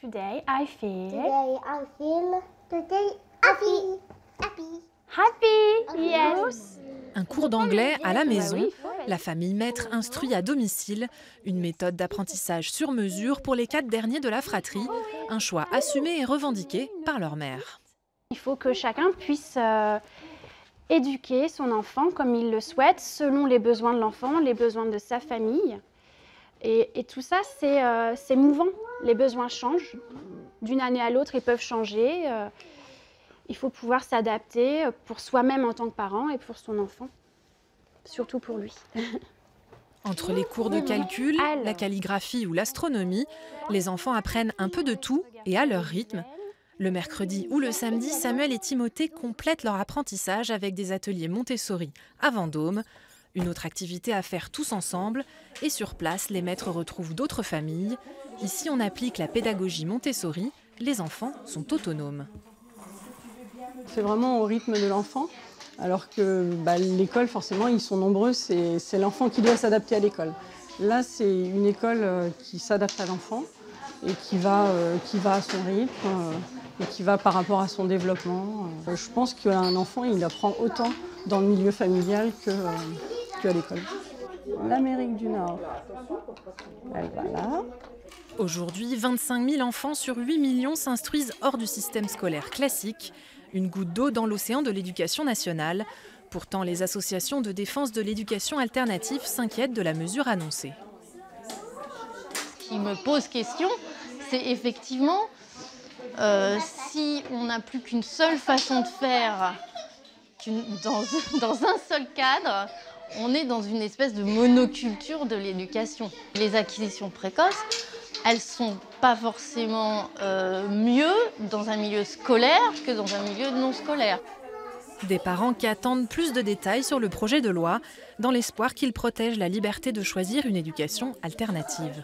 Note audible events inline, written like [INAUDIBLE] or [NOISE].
Today I feel Today I feel today happy. Happy. happy. Yes. Un cours d'anglais à la maison, la famille maître instruit à domicile, une méthode d'apprentissage sur mesure pour les quatre derniers de la fratrie, un choix assumé et revendiqué par leur mère. Il faut que chacun puisse euh, éduquer son enfant comme il le souhaite, selon les besoins de l'enfant, les besoins de sa famille. Et, et tout ça, c'est euh, c'est mouvant. Les besoins changent. D'une année à l'autre, ils peuvent changer. euh, il faut pouvoir s'adapter pour soi-même en tant que parent et pour son enfant, surtout pour lui. [LAUGHS] Entre les cours de calcul, la calligraphie ou l'astronomie, les enfants apprennent un peu de tout et à leur rythme. Le mercredi ou le samedi, Samuel et Timothée complètent leur apprentissage avec des ateliers Montessori à Vendôme, une autre activité à faire tous ensemble, et sur place, les maîtres retrouvent d'autres familles. Ici, on applique la pédagogie Montessori, les enfants sont autonomes. C'est vraiment au rythme de l'enfant, alors que bah, l'école, forcément, ils sont nombreux, c'est l'enfant qui doit s'adapter à l'école. Là, c'est une école euh, qui s'adapte à l'enfant et qui va, euh, à son rythme euh, et qui va par rapport à son développement. Je pense qu'un enfant, il apprend autant dans le milieu familial que, l'école. L'Amérique du Nord, elle va là. Aujourd'hui, 25 000 enfants sur 8 millions s'instruisent hors du système scolaire classique, une goutte d'eau dans l'océan de l'éducation nationale. Pourtant, les associations de défense de l'éducation alternative s'inquiètent de la mesure annoncée. Ce qui me pose question, c'est effectivement euh, si on n'a plus qu'une seule façon de faire qu'une- dans, dans un seul cadre, on est dans une espèce de monoculture de l'éducation. Les acquisitions précoces, elles sont pas forcément euh, mieux dans un milieu scolaire que dans un milieu non scolaire. Des parents qui attendent plus de détails sur le projet de loi, dans l'espoir qu'il protège la liberté de choisir une éducation alternative.